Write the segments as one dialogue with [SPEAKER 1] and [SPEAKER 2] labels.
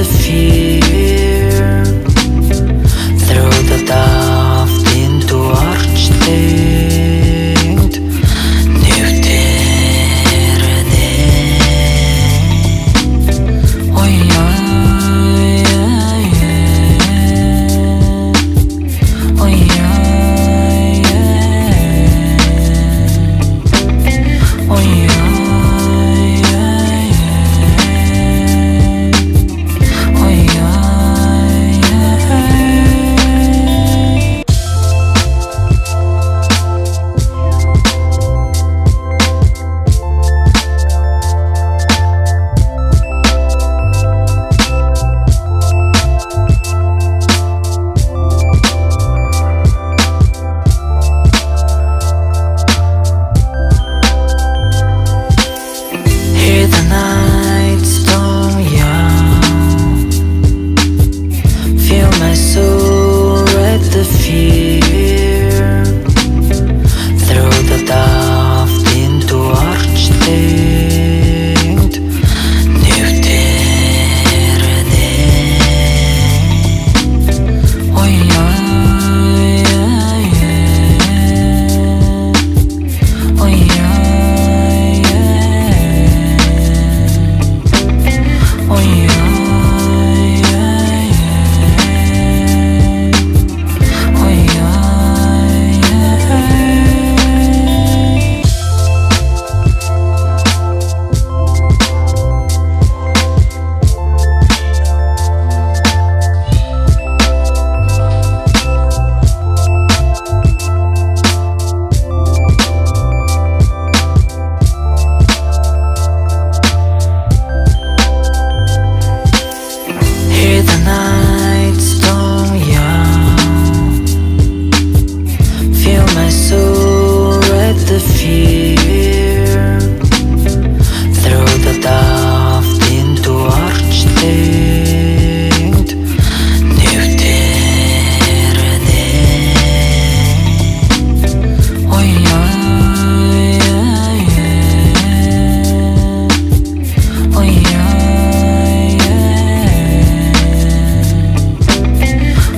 [SPEAKER 1] the fear.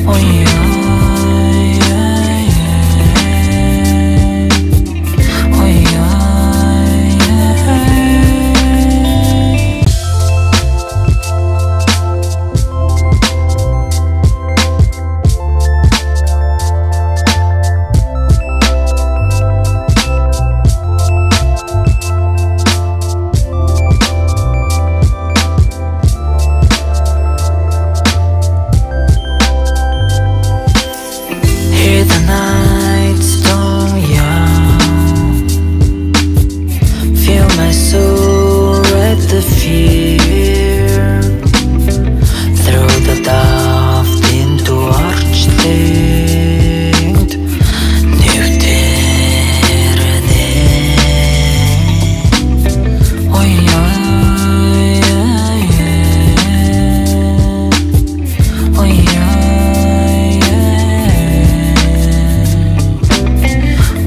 [SPEAKER 1] for you.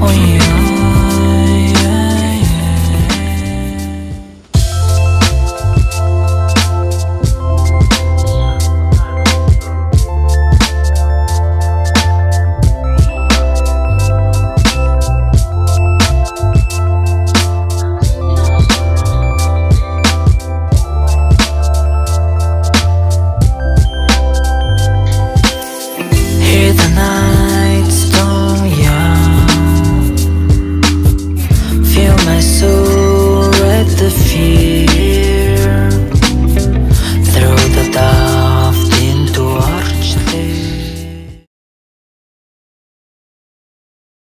[SPEAKER 1] when you.